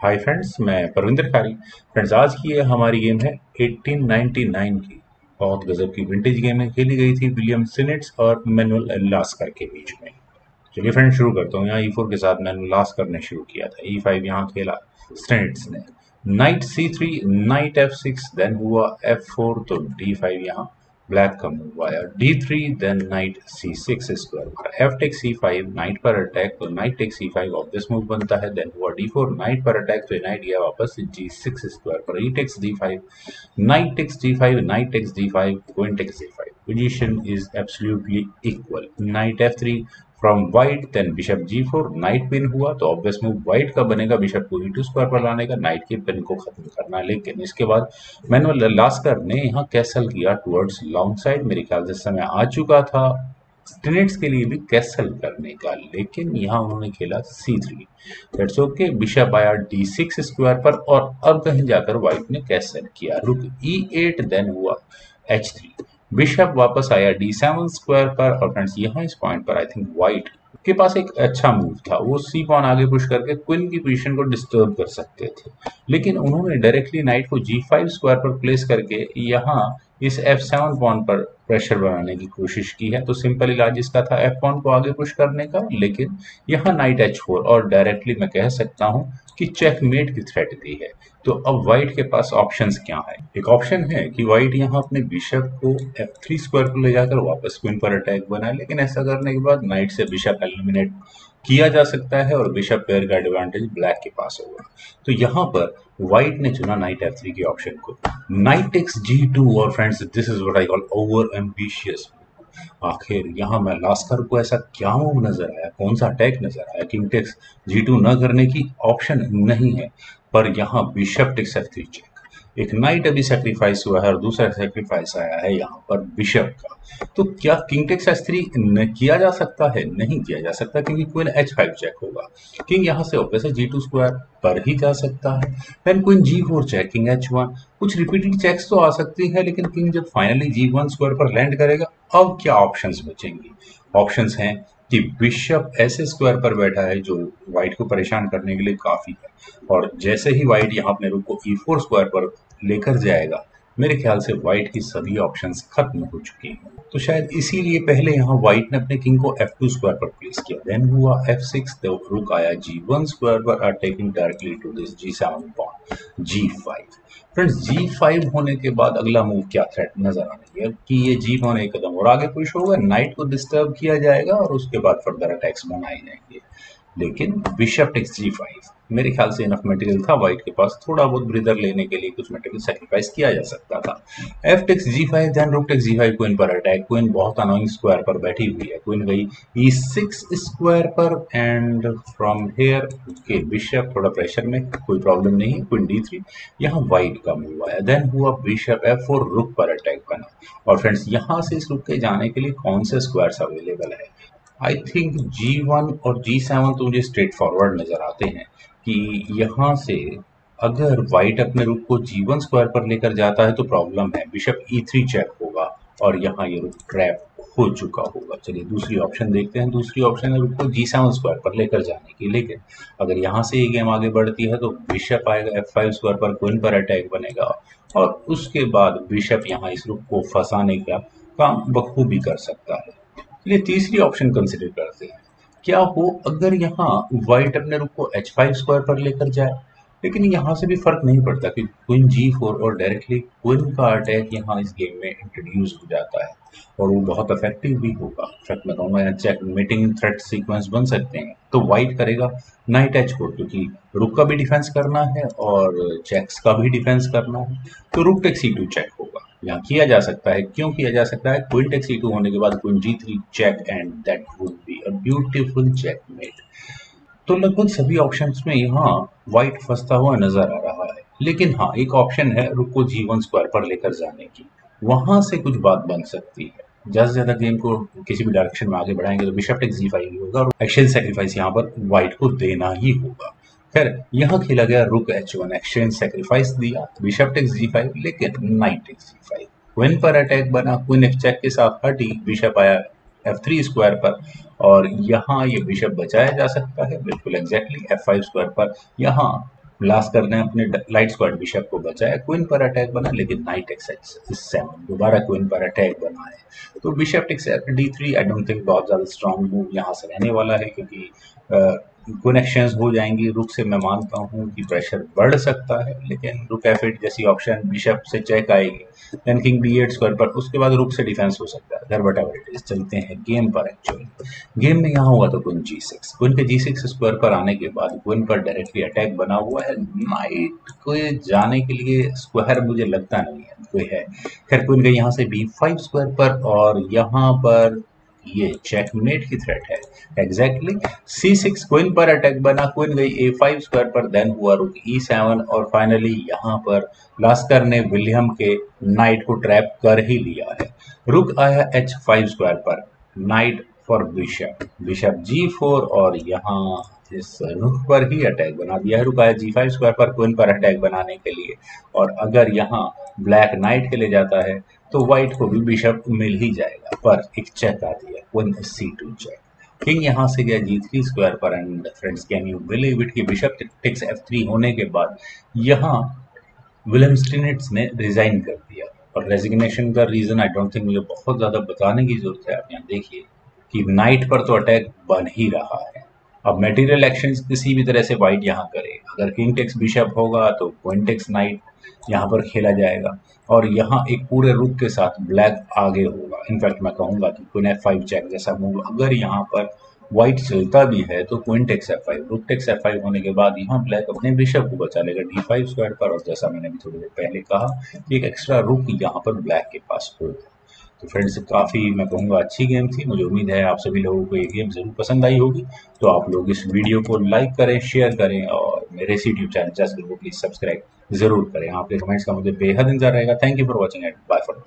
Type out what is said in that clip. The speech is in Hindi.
हाय फ्रेंड्स मैं परविंदर कारी फ्रेंड्स आज की ये हमारी गेम है 1899 की। बहुत गजब की विंटेज गेम है। खेली गई थी विलियम सिनेट्स और मैनुअल लास्कर के बीच में। चलिए फ्रेंड्स शुरू करता हूँ। यहाँ ई फोर के साथ मैनुअल लास्कर ने शुरू किया था। ई फाइव यहाँ खेला सिनेट्स ने। Knight C three knight F six then हुआ एफ़ फोर तो डी फाइव यहाँ। black comes via d3 then knight c6 square f takes c5 knight पर attack. तो knight takes c5 of this move बनता है. Then हुआ d4 knight पर attack तो knight गया वापस g6 square for e takes d5 knight takes d5 knight takes d5 queen takes d5 position is absolutely equal. Knight f3 from white then bishop G four knight pin हुआ तो ऑब्वियस मूव व्हाइट का बनेगा बिशप को ई टू स्क्वायर पर लाने का नाइट के पिन को खत्म करना। लेकिन इसके बाद मैनुअल लास्कर ने यहाँ कैसल किया टुवर्ड्स लॉन्ग साइड मेरे ख्याल से समय आ चुका था। स्टेनेट्स के लिए भी कैसल करने का, लेकिन यहाँ उन्होंने खेला C three that's okay bishop आया डी सिक्स स्क्वायर पर, और अब कहीं जाकर व्हाइट ने कैसल किया। रुक ई एट देन हुआ एच थ्री बिशप वापस आया डी सेवन स्क्वायर पर और फ्रेंड्स यहाँ इस पॉइंट पर आई थिंक व्हाइट के पास एक अच्छा मूव था। वो सी पॉन आगे पुश करके क्विन की पोजीशन को डिस्टर्ब कर सकते थे। लेकिन उन्होंने डायरेक्टली नाइट को जी फाइव स्क्वायर पर प्लेस करके यहाँ इस एफ़ सेवन पॉन पर प्रेशर बनाने की कोशिश की है। तो सिंपल इलाज इसका था एफ़ पॉन को आगे पुश करने का, लेकिन यहाँ नाइट एच फोर और डायरेक्टली मैं कह सकता हूँ कि चेकमेट की थ्रेट दी है। तो अब व्हाइट के पास ऑप्शंस क्या है? एक ऑप्शन है कि व्हाइट यहाँ अपने बिशप को एफ़ थ्री स्क्वायर को ले जाकर वापस क्विन पर अटैक बनाए लेकिन ऐसा करने के बाद नाइट से बिशप एलिमिनेट किया जा सकता है और बिशप पेयर का एडवांटेज ब्लैक के पास होगा। तो यहाँ पर व्हाइट ने चुना नाइट एफ़ थ्री के ऑप्शन को। नाइट टेक्स जी टू और friends this is what I call over ambitious आखिर यहाँ मैं लास्कर को ऐसा क्या मूव नज़र आया? कौन सा अटैक नज़र आया? किंग टेक्स जी टू न करने की ऑप्शन नहीं है, पर यहाँ bishop takes F three check एक नाइट अभी सेक्रीफाइस हुआ है और दूसरा सेक्रीफाइस आया है यहाँ पर बिशप का। तो क्या किंग टेक्स एस थ्री किया जा सकता है? नहीं किया जा सकता क्योंकि क्वीन एच फाइव चेक होगा। किंग यहाँ से ऑब्वियस जी टू स्क्वायर पर ही जा सकता है। Then queen G four check king H one कुछ रिपीटेड चेक्स तो आ सकती है, लेकिन किंग जब फाइनली जी वन स्क्वायर पर लैंड करेगा, अब क्या ऑप्शंस बचेंगी? ऑप्शंस हैं कि बिशप ऐसे स्क्वायर पर बैठा है, जो व्हाइट को परेशान करने के लिए काफ़ी है। और जैसे ही व्हाइट यहाँ अपने रुख को ई फोर स्क्वायर पर लेकर जाएगा मेरे ख्याल से व्हाइट की सभी ऑप्शंस खत्म हो चुकी हैं। तो शायद इसीलिए पहले यहाँ व्हाइट ने अपने किंग को एफ़ टू स्क्वायर पर प्लेस किया। देन हुआ एफ़ सिक्स तो रुक आया जी वन स्क्वायर पर R taking directly to this G seven point G five friends G five होने के बाद अगला मूव क्या थ्रेट नज़र आ रही है? कि ये जी वन एक कदम और आगे पुश होगा नाइट को डिस्टर्ब किया जाएगा, और उसके बाद फर्दर अटैक्स बनाए जाएँगे। लेकिन बिशप टेक्स जी फाइव मेरे ख्याल से इनफ मटेरियल था व्हाइट के पास। थोड़ा बहुत ब्रीदर लेने के लिए कुछ मटेरियल सेक्रीफाइस किया जा सकता था। F takes G five then rook takes G five queen पर अटैक क्वीन बहुत अनोइंग स्क्वायर पर बैठी हुई है। क्वीन गई ई सिक्स स्क्वायर पर एंड फ्रॉम हेयर के बिशप थोड़ा प्रेशर में, कोई प्रॉब्लम नहीं है। क्वीन डी थ्री यहाँ व्हाइट का मूव आया देन हुआ बिशप एफ़ फोर रुक पर अटैक बना। और फ्रेंड्स यहाँ से इस रुक के जाने के लिए कौन से स्क्वायर अवेलेबल है? आई थिंक जी वन और जी सेवन तो मुझे स्ट्रेट फॉरवर्ड नज़र आते हैं। कि यहाँ से अगर वाइट अपने रुख को जी वन स्क्वायर पर लेकर जाता है तो प्रॉब्लम है। बिशप ई थ्री चेक होगा और यहाँ ये रुख ट्रैप हो चुका होगा। चलिए दूसरी ऑप्शन देखते हैं। दूसरी ऑप्शन है रुख को जी सेवन स्क्वायर पर लेकर जाने की लेकिन अगर यहाँ से ये गेम आगे बढ़ती है तो बिशप आएगा एफ़ फाइव स्क्वायर पर क्विन पर अटैक बनेगा और उसके बाद बिशप यहाँ इस रुख को फंसाने का काम बखूबी कर सकता है। चलिए तीसरी ऑप्शन कंसिडर करते हैं। क्या हो अगर यहाँ व्हाइट अपने रुख को एच फाइव स्क्वायर पर लेकर जाए? लेकिन यहाँ से भी फ़र्क नहीं पड़ता कि क्विन जी फोर और डायरेक्टली क्विन का अटैक यहाँ इस गेम में इंट्रोड्यूस हो जाता है और वो बहुत इफ़ेक्टिव भी होगा। इनफैक्ट मैं कहूँगा यहाँ चेक मीटिंग थ्रेट सीक्वेंस बन सकते हैं। तो वाइट करेगा नाइट एच फोर क्योंकि रुक का भी डिफेंस करना है और चेक्स का भी डिफेंस करना है। तो रुक टेक सी टू चेक होगा। यहाँ किया जा सकता है, क्यों किया जा सकता है? क्वीन टेक सी टू होने के बाद queen G three check and that would be a beautiful checkmate तो लगभग सभी ऑप्शन में यहाँ व्हाइट फंसता हुआ नज़र आ रहा है। लेकिन हाँ एक ऑप्शन है रुक को स्क्वायर पर लेकर जाने की। वहाँ से कुछ बात बन सकती है। ज़्यादा से ज़्यादा गेम को किसी भी डायरेक्शन में आगे बढ़ाएँगे तो बिशप टेक जी फाइव होगा और एक्सचेंज सेक्रीफाइस यहाँ पर व्हाइट को देना ही होगा। खैर, यहाँ खेला गया rook H one exchange sacrifice दिया बिशप टेक्स जी फाइव लेकिन knight takes G five queen पर अटैक बना क्विन एफ़ चेक के साथ हटी बिशप आया एफ़ थ्री स्क्वायर पर, और यहाँ ये बिशप बचाया जा सकता है, बिल्कुल एग्जैक्टली एफ़ फाइव स्क्वायर पर। यहाँ ब्लास्ट करने अपने लाइट स्क्वाड बिशप को बचाया क्वीन पर अटैक बना, लेकिन नाइट एक्स सेवन दोबारा क्वीन पर अटैक बना है। तो bishop takes D three I don't think बहुत ज़्यादा स्ट्रॉन्ग मूव यहाँ से रहने वाला है, क्योंकि कनेक्शंस हो जाएँगी। रुक से मैं मानता हूँ कि प्रेशर बढ़ सकता है, लेकिन रुक एफ़ एट जैसी ऑप्शन बिशप से चेक आएगी। Then king B eight square पर, उसके बाद रुक से डिफेंस हो सकता है। अगर बट इज़ चलते हैं गेम पर एक्चुअली गेम में यहाँ हुआ तो क्विन जी सिक्स क्विन के जी सिक्स स्क्वायर पर आने के बाद क्विन पर डायरेक्टली अटैक बना हुआ है। नाइट को जाने के लिए स्क्वायर मुझे लगता नहीं है। कोई है। खैर क्विन के यहाँ से बी फाइव स्क्वायर पर और यहाँ पर ये चेकमेट की थ्रेट है। एग्जैक्टली सी सिक्स क्वीन पर अटैक बना क्वीन गई ए फाइव स्क्वायर पर देन हुआ रुक ई सेवन और फाइनली यहाँ पर लास्कर ने विलियम के नाइट को ट्रैप कर ही लिया है। रुक आया एच फाइव स्क्वायर पर knight for bishop bishop G four और यहाँ इस रुख पर ही अटैक बना दिया रुक आया जी फाइव स्क्वायर पर क्वीन पर अटैक बनाने के लिए। और अगर यहाँ ब्लैक नाइट के लिए जाता है तो व्हाइट को भी बिशप मिल ही जाएगा, पर एक चेक आ दिया one C two check king यहाँ से गया जी थ्री स्क्वायर पर and friends can you believe it कि बिशप टेक्स एफ़ थ्री होने के बाद यहाँ विलियम स्टिनिट्स ने रिजाइन कर दिया। और रेजिग्नेशन का रीजन आई डोंट थिंक मुझे बहुत ज़्यादा बताने की ज़रूरत है, आप यहाँ देखिए कि नाइट पर तो अटैक बन ही रहा है। अब मटेरियल एक्शन किसी भी तरह से वाइट यहाँ करे। अगर किंग टेक्स बिशप होगा तो क्वीन टेक्स नाइट यहाँ पर खेला जाएगा। और यहाँ एक पूरे रुक के साथ ब्लैक आगे होगा। इनफैक्ट मैं कहूँगा कि क्वीन एफ़ फाइव चेक जैसा मूव अगर यहाँ पर व्हाइट चलता भी है तो queen takes F five rook takes F five होने के बाद यहाँ ब्लैक अपने बिशप को बचा लेगा डी फाइव स्क्वायर पर। और जैसा मैंने भी थोड़ी देर पहले कहा कि एक एक्स्ट्रा रुक यहाँ पर ब्लैक के पास होगा। तो फ्रेंड्स काफ़ी मैं कहूँगा अच्छी गेम थी। मुझे उम्मीद है आप सभी लोगों को ये गेम ज़रूर पसंद आई होगी। तो आप लोग इस वीडियो को लाइक करें शेयर करें और मेरे इस यूट्यूब चैनल जस्ट को प्लीज़ सब्सक्राइब ज़रूर करें। आपके कमेंट्स का मुझे बेहद इंतज़ार रहेगा। Thank you for watching and bye for